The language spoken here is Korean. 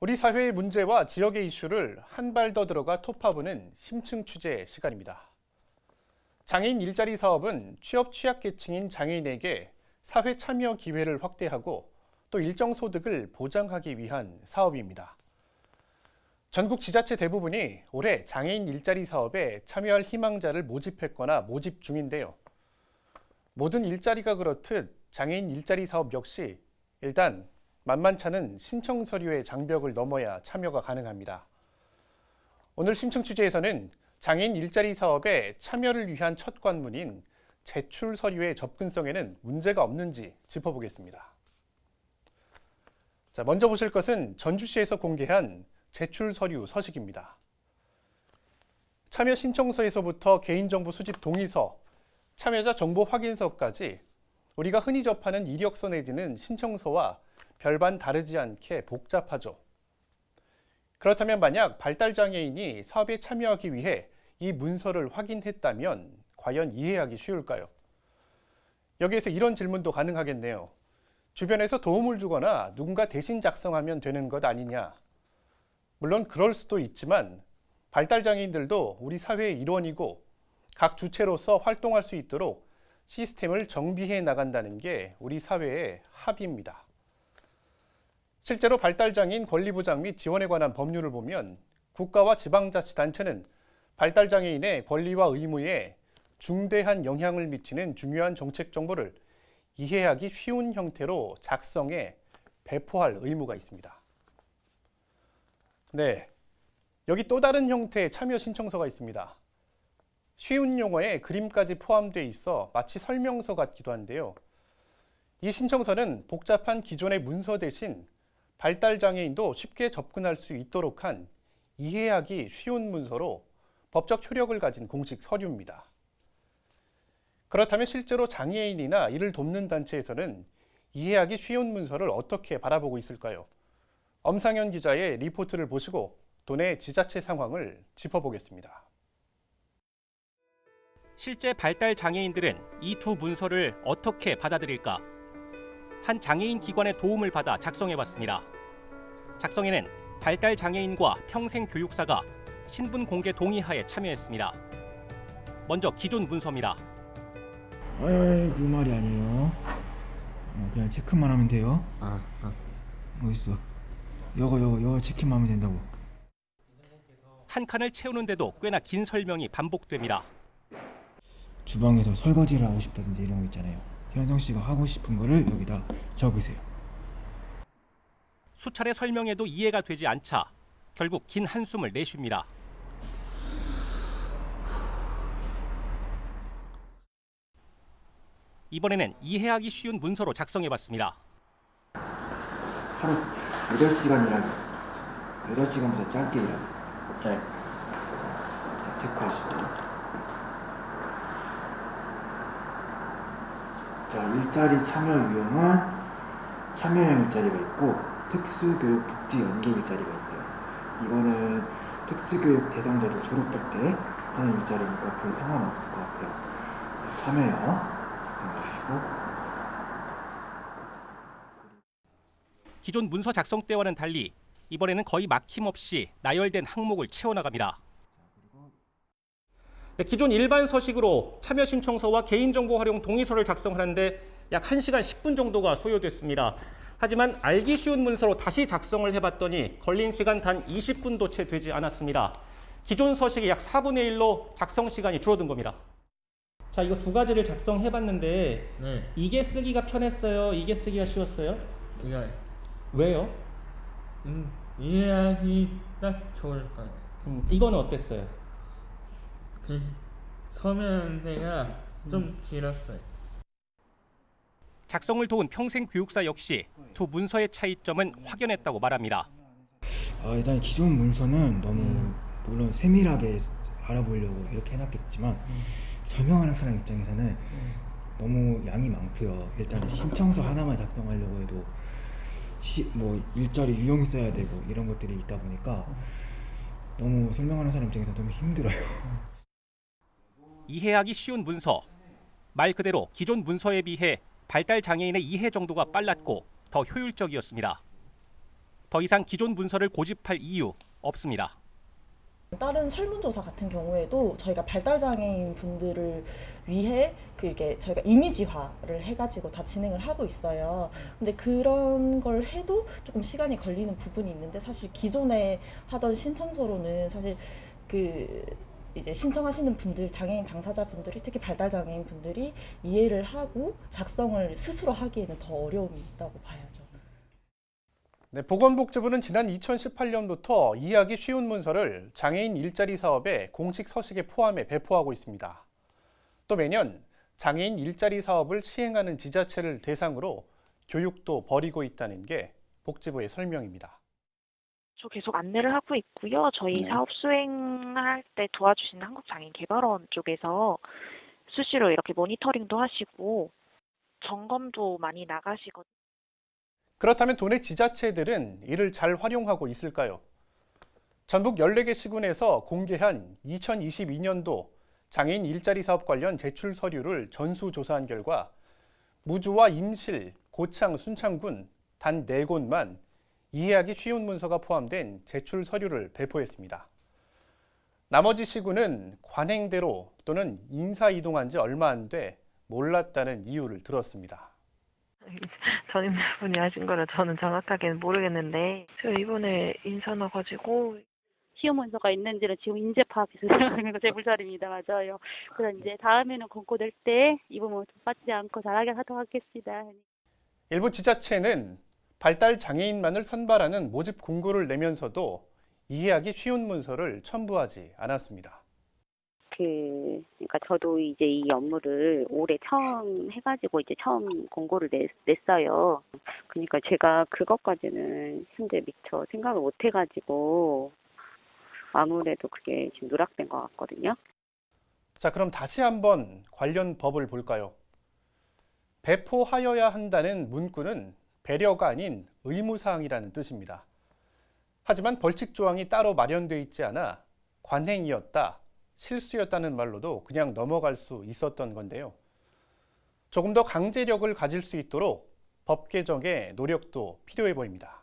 우리 사회의 문제와 지역의 이슈를 한 발 더 들어가 톱파보는 심층 취재 시간입니다. 장애인 일자리 사업은 취업 취약계층인 장애인에게 사회 참여 기회를 확대하고 또 일정 소득을 보장하기 위한 사업입니다. 전국 지자체 대부분이 올해 장애인 일자리 사업에 참여할 희망자를 모집했거나 모집 중인데요. 모든 일자리가 그렇듯 장애인 일자리 사업 역시 일단 만만찮은 신청 서류의 장벽을 넘어야 참여가 가능합니다. 오늘 심층 취재에서는 장애인 일자리 사업에 참여를 위한 첫 관문인 제출 서류의 접근성에는 문제가 없는지 짚어보겠습니다. 자, 먼저 보실 것은 전주시에서 공개한 제출 서류 서식입니다. 참여 신청서에서부터 개인정보 수집 동의서, 참여자 정보 확인서까지 우리가 흔히 접하는 이력서 내지는 신청서와 별반 다르지 않게 복잡하죠. 그렇다면 만약 발달장애인이 사업에 참여하기 위해 이 문서를 확인했다면 과연 이해하기 쉬울까요? 여기에서 이런 질문도 가능하겠네요. 주변에서 도움을 주거나 누군가 대신 작성하면 되는 것 아니냐? 물론 그럴 수도 있지만 발달장애인들도 우리 사회의 일원이고 각 주체로서 활동할 수 있도록 시스템을 정비해 나간다는 게 우리 사회의 합의입니다. 실제로 발달장애인 권리보장 및 지원에 관한 법률을 보면 국가와 지방자치단체는 발달장애인의 권리와 의무에 중대한 영향을 미치는 중요한 정책 정보를 이해하기 쉬운 형태로 작성해 배포할 의무가 있습니다. 네. 여기 또 다른 형태의 참여 신청서가 있습니다. 쉬운 용어에 그림까지 포함되어 있어 마치 설명서 같기도 한데요. 이 신청서는 복잡한 기존의 문서 대신 발달 장애인도 쉽게 접근할 수 있도록 한 이해하기 쉬운 문서로 법적 효력을 가진 공식 서류입니다. 그렇다면 실제로 장애인이나 이를 돕는 단체에서는 이해하기 쉬운 문서를 어떻게 바라보고 있을까요? 엄상현 기자의 리포트를 보시고 도내 지자체 상황을 짚어보겠습니다. 실제 발달 장애인들은 이 두 문서를 어떻게 받아들일까? 한 장애인 기관의 도움을 받아 작성해봤습니다. 작성에는 발달 장애인과 평생 교육사가 신분 공개 동의하에 참여했습니다. 먼저 기존 문서입니다. 에이 그 말이 아니에요. 어, 그냥 체크만 하면 돼요. 아, 아. 뭐 있어? 여거 여거 여거 체크만 하면 된다고. 한 칸을 채우는데도 꽤나 긴 설명이 반복됩니다. 주방에서 설거지를 하고 싶다든지 이런 거 있잖아요. 현성 씨가 하고 싶은 거를 여기다 적으세요. 수차례 설명해도 이해가 되지 않자 결국 긴 한숨을 내쉽니다. 이번에는 이해하기 쉬운 문서로 작성해봤습니다. 하루 8시간 일하기. 8시간보다 짧게 일하기. 네. 자, 체크하시고. 자, 일자리 참여 유형은 참여형 일자리가 있고 특수교육 복지 연계 일자리가 있어요. 이거는 특수교육 대상자들 졸업할 때 하는 일자리니까 별 상관없을 것 같아요. 자, 참여형 작성해 주시고 기존 문서 작성 때와는 달리 이번에는 거의 막힘없이 나열된 항목을 채워나갑니다. 네, 기존 일반 서식으로 참여 신청서와 개인정보 활용 동의서를 작성하는데 약 1시간 10분 정도가 소요됐습니다. 하지만 알기 쉬운 문서로 다시 작성을 해봤더니 걸린 시간 단 20분도 채 되지 않았습니다. 기존 서식의 약 4분의 1로 작성 시간이 줄어든 겁니다. 자, 이거 두 가지를 작성해봤는데 네. 이게 쓰기가 편했어요? 이게 쓰기가 쉬웠어요? 이거 왜요? 음, 이해하기 딱 좋을 거예요. 음, 이거는 어땠어요? 그 서면대가 좀 길었어요. 작성을 도운 평생 교육사 역시 두 문서의 차이점은 확연했다고 말합니다. 아, 일단 기존 문서는 너무 물론 세밀하게 알아보려고 이렇게 해놨겠지만 설명하는 사람 입장에서는 너무 양이 많고요. 일단 신청서 하나만 작성하려고 해도 시, 뭐 일자리 유형이 써야 되고 이런 것들이 있다 보니까 너무 설명하는 사람 입장에서 너무 힘들어요. 이해하기 쉬운 문서. 말 그대로 기존 문서에 비해 발달 장애인의 이해 정도가 빨랐고 더 효율적이었습니다. 더 이상 기존 문서를 고집할 이유 없습니다. 다른 설문조사 같은 경우에도 저희가 발달장애인 분들을 위해 그게 저희가 이미지화를 해가지고 다 진행을 하고 있어요. 근데 그런 걸 해도 조금 시간이 걸리는 부분이 있는데 사실 기존에 하던 신청서로는 사실 그 이제 신청하시는 분들 장애인 당사자 분들이 특히 발달 장애인 분들이 이해를 하고 작성을 스스로 하기에는 더 어려움이 있다고 봐야죠. 네, 보건복지부는 지난 2018년부터 이해하기 쉬운 문서를 장애인 일자리 사업의 공식 서식에 포함해 배포하고 있습니다. 또 매년 장애인 일자리 사업을 시행하는 지자체를 대상으로 교육도 벌이고 있다는 게 복지부의 설명입니다. 저 계속 안내를 하고 있고요. 저희 네. 사업 수행할 때 도와주시는 한국장애인개발원 쪽에서 수시로 이렇게 모니터링도 하시고 점검도 많이 나가시거든요. 그렇다면 도내 지자체들은 이를 잘 활용하고 있을까요? 전북 14개 시군에서 공개한 2022년도 장애인 일자리 사업 관련 제출 서류를 전수조사한 결과 무주와 임실, 고창, 순창군 단 4곳만 이해하기 쉬운 문서가 포함된 제출 서류를 배포했습니다. 나머지 시군은 관행대로 또는 인사 이동한 지 얼마 안 돼 몰랐다는 이유를 들었습니다. 전임분이 하신 거라 저는 정확하게는 모르겠는데 제가 이번에 인사 나가지고 시험 문서가 있는지는 지금 인재 파악해서 생각하는 거 제 불찰입니다. 맞아요. 그래서 이제 다음에는 권고될 때 이 부분 빠지지 않고 잘하게 하도록 하겠습니다. 일부 지자체는 발달 장애인만을 선발하는 모집 공고를 내면서도 이해하기 쉬운 문서를 첨부하지 않았습니다. 그, 그러니까 저도 이제 이 업무를 올해 처음 해가지고 이제 처음 공고를 냈, 냈어요. 그러니까 제가 그것까지는 현재 미처 생각을 못 해가지고 아무래도 그게 지금 누락된 것 같거든요. 자, 그럼 다시 한번 관련 법을 볼까요? 배포하여야 한다는 문구는 배려가 아닌 의무사항이라는 뜻입니다. 하지만 벌칙 조항이 따로 마련돼 있지 않아 관행이었다, 실수였다는 말로도 그냥 넘어갈 수 있었던 건데요. 조금 더 강제력을 가질 수 있도록 법 개정의 노력도 필요해 보입니다.